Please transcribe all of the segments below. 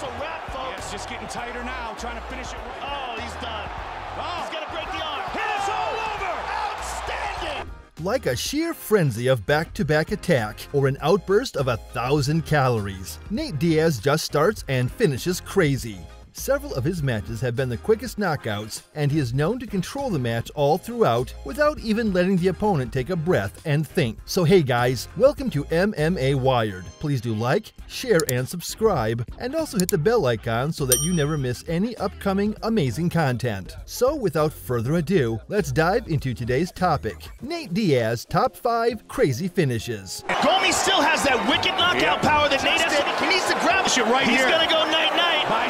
That's a wrap, folks. It's just getting tighter now, trying to finish it. Oh, he's done. Oh. He's gonna break the arm. It's all over. Outstanding. Like a sheer frenzy of back to back attack or an outburst of a thousand calories, Nate Diaz just starts and finishes crazy. Several of his matches have been the quickest knockouts, and he is known to control the match all throughout without even letting the opponent take a breath and think. So hey guys, welcome to MMA Wired. Please do like, share, and subscribe, and also hit the bell icon so that you never miss any upcoming amazing content. So without further ado, let's dive into today's topic, Nate Diaz top 5 crazy finishes. Gomi still has that wicked knockout yep. power that Nate has. He needs to grab it right He's here. He's going to go 19.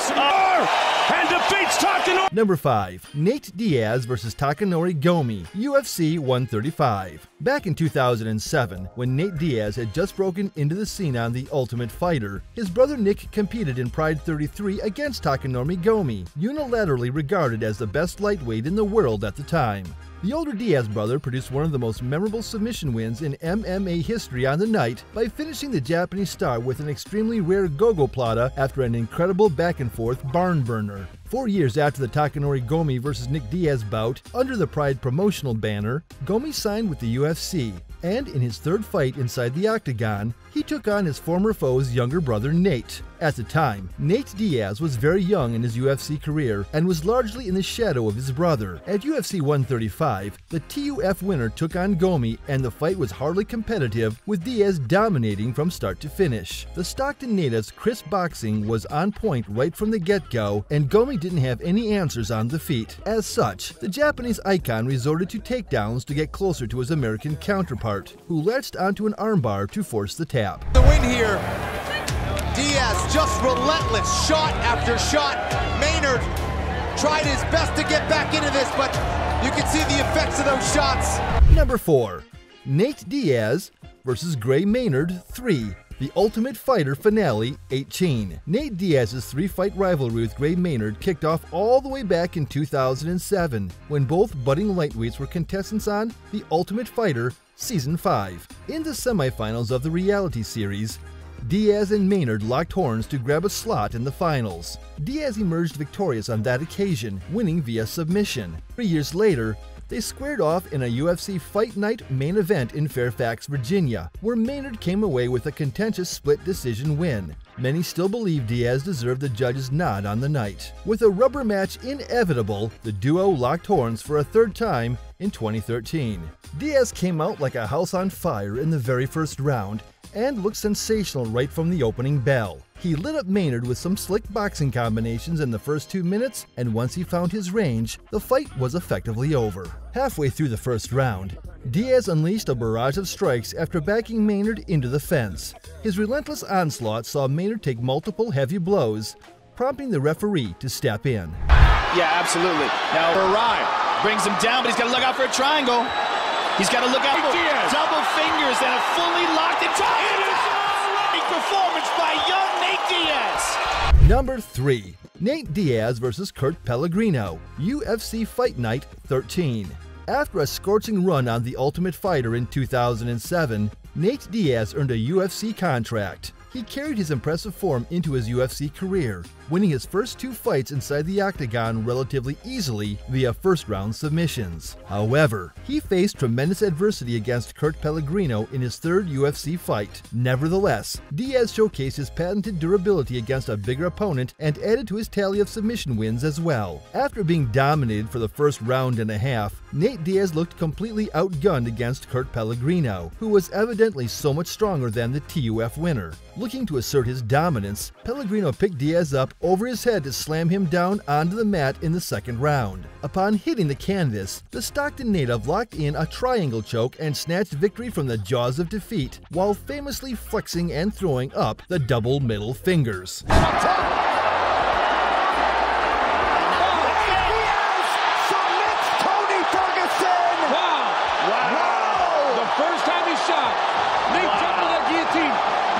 And defeats Takanori. Number 5. Nate Diaz versus Takanori Gomi, UFC 135. Back in 2007, when Nate Diaz had just broken into the scene on The Ultimate Fighter, his brother Nick competed in Pride 33 against Takanori Gomi, unilaterally regarded as the best lightweight in the world at the time. The older Diaz brother produced one of the most memorable submission wins in MMA history on the night by finishing the Japanese star with an extremely rare gogo plata after an incredible back and forth barn burner. Four years after the Takanori Gomi vs. Nick Diaz bout, under the Pride promotional banner, Gomi signed with the UFC, and in his third fight inside the octagon, he took on his former foe's younger brother Nate. At the time, Nate Diaz was very young in his UFC career and was largely in the shadow of his brother. At UFC 135, the TUF winner took on Gomi and the fight was hardly competitive with Diaz dominating from start to finish. The Stockton native's crisp boxing was on point right from the get-go and Gomi didn't have any answers on the feet. As such, the Japanese icon resorted to takedowns to get closer to his American counterpart, who latched onto an armbar to force the tap. The win here. Diaz just relentless, shot after shot. Maynard tried his best to get back into this, but you can see the effects of those shots. Number 4. Nate Diaz versus Gray Maynard 3. The Ultimate Fighter Finale 18. Nate Diaz's three fight rivalry with Gray Maynard kicked off all the way back in 2007 when both budding lightweights were contestants on The Ultimate Fighter Season 5. In the semifinals of the reality series, Diaz and Maynard locked horns to grab a slot in the finals. Diaz emerged victorious on that occasion, winning via submission. Three years later, they squared off in a UFC Fight Night main event in Fairfax, Virginia, where Maynard came away with a contentious split decision win. Many still believe Diaz deserved the judge's nod on the night. With a rubber match inevitable, the duo locked horns for a third time in 2013. Diaz came out like a house on fire in the very first round and looked sensational right from the opening bell. He lit up Maynard with some slick boxing combinations in the first two minutes, and once he found his range, the fight was effectively over. Halfway through the first round, Diaz unleashed a barrage of strikes after backing Maynard into the fence. His relentless onslaught saw Maynard take multiple heavy blows, prompting the referee to step in. Yeah, absolutely. Now Barai brings him down, but he's got to look out for a triangle. He's got to look out for Diaz. double fingers and a fully locked and tied. performance by young Nate Diaz. Number 3. Nate Diaz vs. Kurt Pellegrino, UFC Fight Night 13. After a scorching run on The Ultimate Fighter in 2007, Nate Diaz earned a UFC contract. He carried his impressive form into his UFC career, winning his first two fights inside the octagon relatively easily via first round submissions. However, he faced tremendous adversity against Kurt Pellegrino in his third UFC fight. Nevertheless, Diaz showcased his patented durability against a bigger opponent and added to his tally of submission wins as well. After being dominated for the first round and a half, Nate Diaz looked completely outgunned against Kurt Pellegrino, who was evidently so much stronger than the TUF winner. Looking to assert his dominance, Pellegrino picked Diaz up over his head to slam him down onto the mat in the second round. Upon hitting the canvas, the Stockton native locked in a triangle choke and snatched victory from the jaws of defeat, while famously flexing and throwing up the double middle fingers. Wow. The first time he shot, Nate jumped to that guillotine,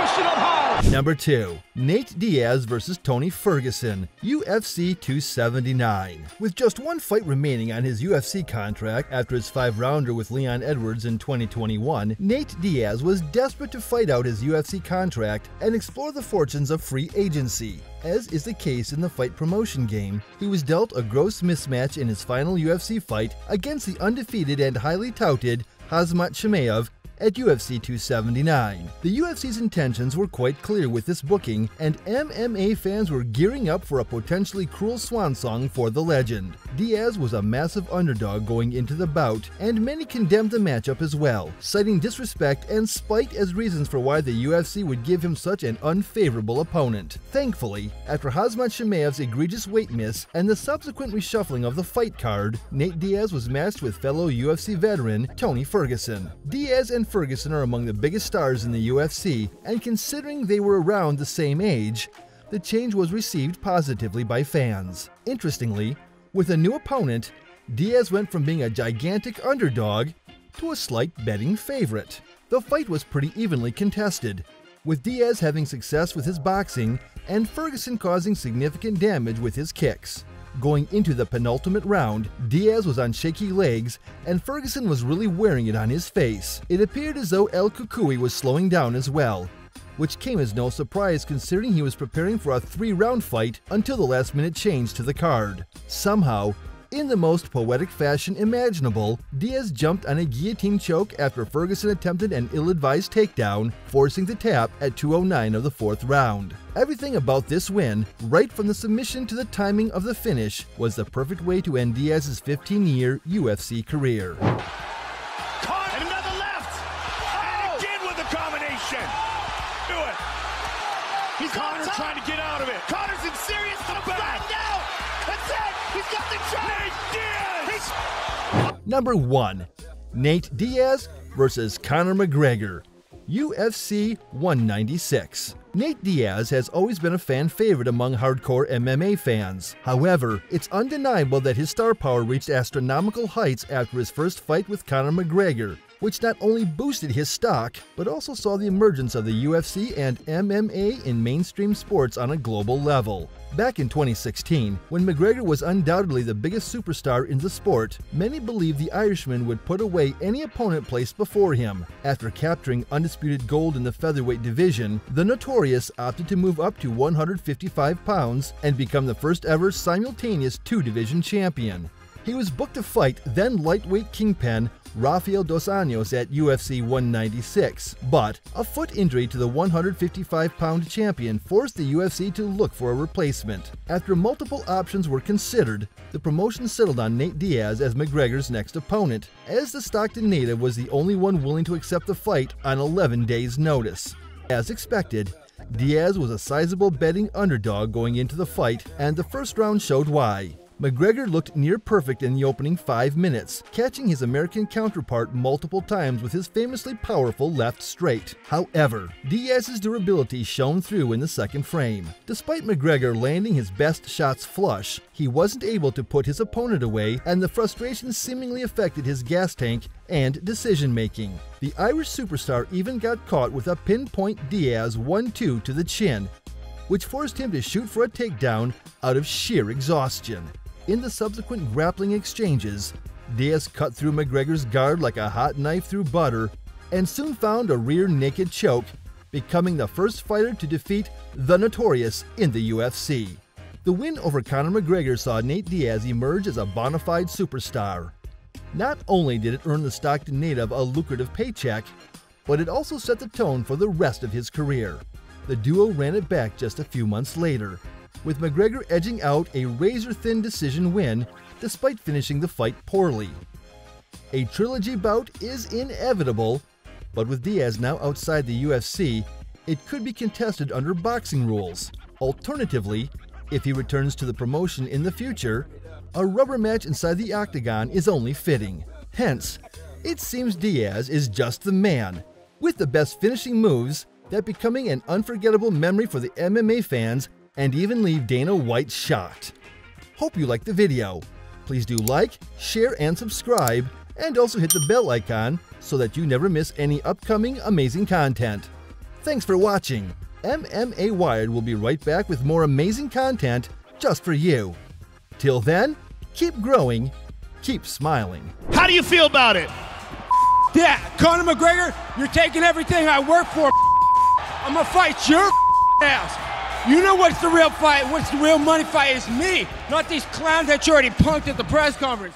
pushed it up high. Number 2. Nate Diaz vs. Tony Ferguson, UFC 279. With just one fight remaining on his UFC contract after his five rounder with Leon Edwards in 2021, Nate Diaz was desperate to fight out his UFC contract and explore the fortunes of free agency. As is the case in the fight promotion game, he was dealt a gross mismatch in his final UFC fight against the undefeated and highly touted Khamzat Chimaev at UFC 279. The UFC's intentions were quite clear with this booking, and MMA fans were gearing up for a potentially cruel swan song for the legend. Diaz was a massive underdog going into the bout, and many condemned the matchup as well, citing disrespect and spite as reasons for why the UFC would give him such an unfavorable opponent. Thankfully, after Khamzat Chimaev's egregious weight miss and the subsequent reshuffling of the fight card, Nate Diaz was matched with fellow UFC veteran Tony Ferguson. Diaz and Ferguson are among the biggest stars in the UFC, and considering they were around the same age, the change was received positively by fans. Interestingly, with a new opponent, Diaz went from being a gigantic underdog to a slight betting favorite. The fight was pretty evenly contested, with Diaz having success with his boxing and Ferguson causing significant damage with his kicks. Going into the penultimate round, Diaz was on shaky legs and Ferguson was really wearing it on his face. It appeared as though El Cucuy was slowing down as well, which came as no surprise considering he was preparing for a three-round fight until the last minute change to the card. Somehow, in the most poetic fashion imaginable, Diaz jumped on a guillotine choke after Ferguson attempted an ill-advised takedown, forcing the tap at 209 of the fourth round. Everything about this win, right from the submission to the timing of the finish, was the perfect way to end Diaz's 15-year UFC career. Another left. Oh! Again with the combination. Do it. He's Conor trying to get out of it. Conor's in serious trouble back. now. That's it. He's got the choke. Nate Diaz. He's Number 1. Nate Diaz versus Conor McGregor, UFC 196. Nate Diaz has always been a fan favorite among hardcore MMA fans. However, it's undeniable that his star power reached astronomical heights after his first fight with Conor McGregor, which not only boosted his stock, but also saw the emergence of the UFC and MMA in mainstream sports on a global level. Back in 2016, when McGregor was undoubtedly the biggest superstar in the sport, many believed the Irishman would put away any opponent placed before him. After capturing undisputed gold in the featherweight division, the Notorious opted to move up to 155 pounds and become the first ever simultaneous two-division champion. He was booked to fight then lightweight kingpin Rafael Dos Anjos at UFC 196, but a foot injury to the 155-pound champion forced the UFC to look for a replacement. After multiple options were considered, the promotion settled on Nate Diaz as McGregor's next opponent, as the Stockton native was the only one willing to accept the fight on 11 days' notice. As expected, Diaz was a sizable betting underdog going into the fight, and the first round showed why. McGregor looked near perfect in the opening five minutes, catching his American counterpart multiple times with his famously powerful left straight. However, Diaz's durability shone through in the second frame. Despite McGregor landing his best shots flush, he wasn't able to put his opponent away, and the frustration seemingly affected his gas tank and decision making. The Irish superstar even got caught with a pinpoint Diaz 1 2 to the chin, which forced him to shoot for a takedown out of sheer exhaustion. In the subsequent grappling exchanges, Diaz cut through McGregor's guard like a hot knife through butter and soon found a rear naked choke, becoming the first fighter to defeat the Notorious in the UFC. The win over Conor McGregor saw Nate Diaz emerge as a bona fide superstar. Not only did it earn the Stockton native a lucrative paycheck, but it also set the tone for the rest of his career. The duo ran it back just a few months later, with McGregor edging out a razor-thin decision win despite finishing the fight poorly. A trilogy bout is inevitable, but with Diaz now outside the UFC, it could be contested under boxing rules. Alternatively, if he returns to the promotion in the future, a rubber match inside the octagon is only fitting. Hence, it seems Diaz is just the man, with the best finishing moves that becoming an unforgettable memory for the MMA fans and even leave Dana White shocked. Hope you liked the video. Please do like, share, and subscribe, and also hit the bell icon so that you never miss any upcoming amazing content. Thanks for watching. MMA Wired will be right back with more amazing content just for you. Till then, keep growing, keep smiling. How do you feel about it? Yeah, Conor McGregor, you're taking everything I work for. I'm gonna fight your ass. You know what's the real fight? What's the real money fight? Is me, not these clowns that you already punked at the press conference.